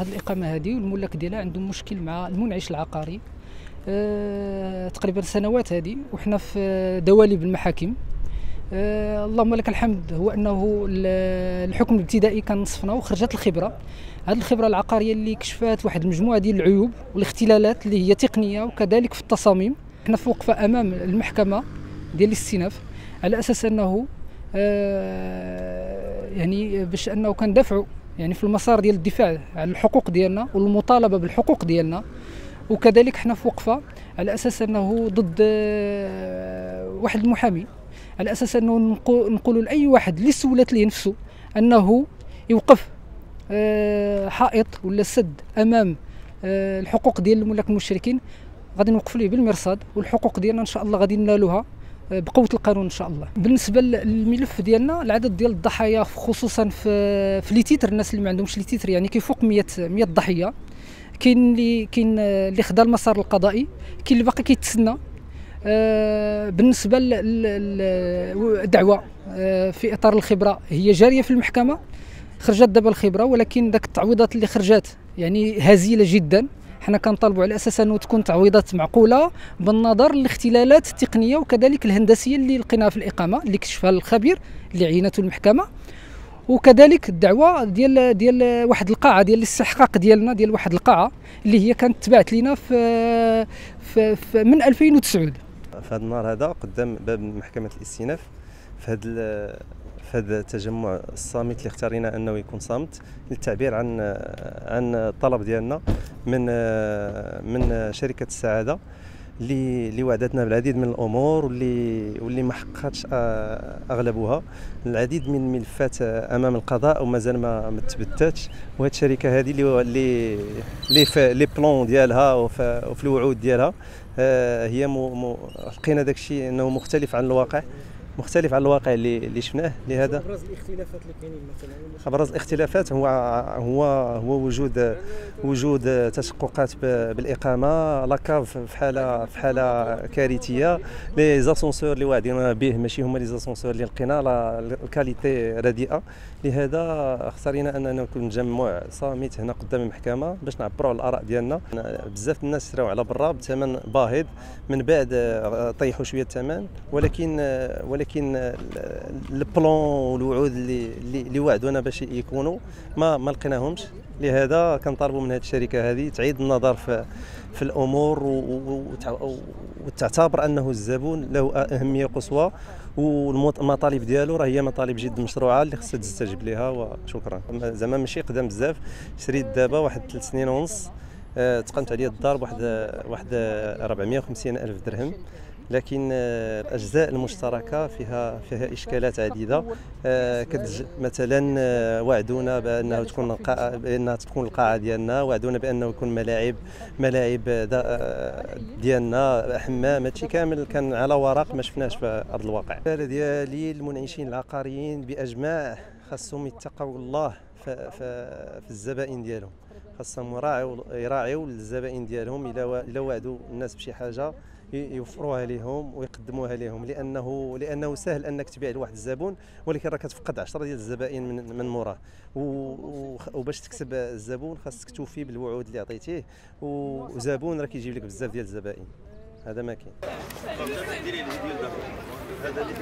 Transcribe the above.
هذه الإقامة هذه والملاك ديالها عندهم مشكل مع المنعش العقاري. أه تقريبا سنوات هذه وحنا في دواليب المحاكم أه اللهم لك الحمد هو أنه الحكم الابتدائي كان نصفنا وخرجت الخبرة. هذه الخبرة العقارية اللي كشفت واحد المجموعة ديال العيوب والاختلالات اللي هي تقنية وكذلك في التصاميم. حنا في وقفة أمام المحكمة ديال الاستئناف على أساس أنه أه يعني باش أنه كندافعوا يعني في المسار ديال الدفاع على الحقوق ديالنا والمطالبة بالحقوق ديالنا. وكذلك حنا في وقفة على أساس أنه ضد آه، واحد المحامي على أساس أنه نقولوا لأي واحد اللي سولت ليه نفسه أنه يوقف آه، حائط ولا سد أمام آه، الحقوق ديال الملاك المشركين غادي نوقف ليه بالمرصاد والحقوق ديالنا إن شاء الله غادي ننالوها. بقوة القانون إن شاء الله. بالنسبة للملف ديالنا العدد ديال الضحايا خصوصا في في les titres الناس اللي ما عندهمش les titres يعني كيفوق 100 100 ضحية. كاين اللي كاين اللي خدا المسار القضائي كاين اللي باقي كيتسنى. آه بالنسبة للدعوه آه في إطار الخبرة هي جارية في المحكمة خرجت دابا الخبرة ولكن داك التعويضات اللي خرجت يعني هزيلة جدا. حنا كنطالبوا على أساس أنه تكون تعويضات معقولة بالنظر للاختلالات التقنية وكذلك الهندسية اللي لقيناها في الإقامة اللي كشفها الخبير اللي عينته المحكمة. وكذلك الدعوة ديال ديال واحد القاعة ديال الاستحقاق ديالنا ديال واحد القاعة اللي هي كانت تبعت لينا في, في, في من 2009 في هذا النهار هذا قدام باب محكمة الاستئناف في هذا في هذا التجمع الصامت اللي اختارينا أنه يكون صامت للتعبير عن عن الطلب ديالنا من من شركة السعادة اللي اللي وعدتنا بالعديد من الأمور واللي واللي ما حققتش أغلبها. العديد من الملفات أمام القضاء ومازال ما ما تثبتاتش وهذه الشركة هذه اللي اللي في لي بلون ديالها وفي الوعود ديالها آه، هي لقينا داك الشيء أنه مختلف عن الواقع. مختلف عن الواقع اللي اللي شفناه لهذا ابرز الاختلافات اللي كاينين مثلا. ابرز الاختلافات هو هو هو وجود وجود تشققات بالإقامة لاكاف في حاله في حالة كارثية. les ascenseurs اللي واعدين به ماشي هما les ascenseurs اللي لقينا ال qualité رديئة. لهذا اختارينا أننا نكون تجمع صامت هنا قدام المحكمة باش نعبروا على الآراء ديالنا. بزاف الناس شراو sur plan بثمن باهظ من بعد طيحوا شوية الثمن ولكن ولكن ال plan والوعود اللي اللي وعدونا باش يكونوا ما ما لقيناهمش. لهذا كنطالبوا من هذه الشركة هذه تعيد النظر في في الأمور وتعتبر أنه الزبون له أهمية قصوى والمطالب ديالو راه هي مطالب جد مشروعة اللي خصها تستجب لها وشكرا. زعما ماشي قدام بزاف. شريت دابا واحد ثلاث سنين ونص أه تقنت عليا الدار بواحد واحد 450 ألف درهم. لكن آه، الاجزاء المشتركة فيها فيها إشكالات عديدة. آه، مثلا آه، وعدونا بأنه تكون بأنها تكون القاعة ديالنا وعدونا بأنه يكون ملاعب ملاعب ديالنا حمام هادشي كامل كان على ورق ما شفناش في أرض الواقع. الرساله ديالي المنعشين العقاريين بأجماع خاصهم يتقوا الله في الزبائن ديالهم. خاصهم يراعيوا يراعيوا الزبائن ديالهم إلا وعدوا الناس بشي حاجة. يوفروها لهم ويقدموها لهم لأنه لأنه سهل أنك تبيع لواحد الزبون ولكن راه كتفقد 10 ديال الزبائن من من موراه. وباش تكسب الزبون خاصك توفي بالوعود اللي عطيتيه. وزبون راه كيجيب لك بزاف ديال الزبائن. هذا ما كاين. هذا اللي